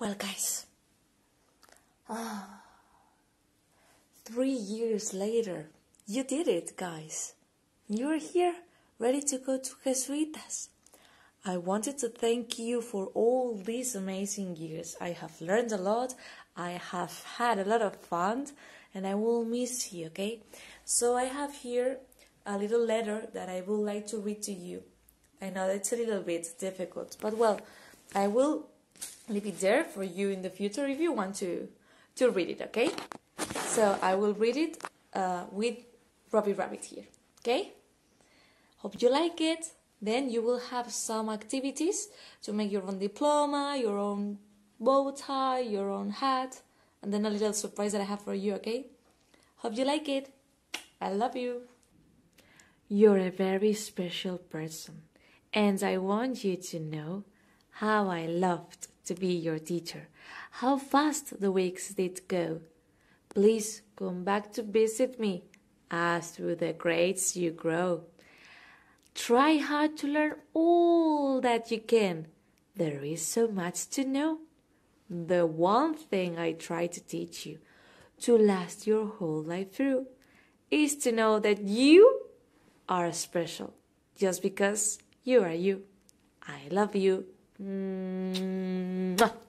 Well, guys, ah, three years later, you did it, guys. You're here, ready to go to Jesuitas. I wanted to thank you for all these amazing years. I have learned a lot, I have had a lot of fun, and I will miss you, okay? So I have here a little letter that I would like to read to you. I know it's a little bit difficult, but well, I will leave it there for you in the future if you want to to read it. Okay? So I will read it uh, with Robbie Rabbit here. Okay? Hope you like it. Then you will have some activities to make your own diploma, your own bow tie, your own hat, and then a little surprise that I have for you. Okay? Hope you like it. I love you. You're a very special person, and I want you to know how I loved to be your teacher, how fast the weeks did go. Please come back to visit me as through the grades you grow. Try hard to learn all that you can. There is so much to know. The one thing I try to teach you to last your whole life through is to know that you are special just because you are you. I love you. 嗯木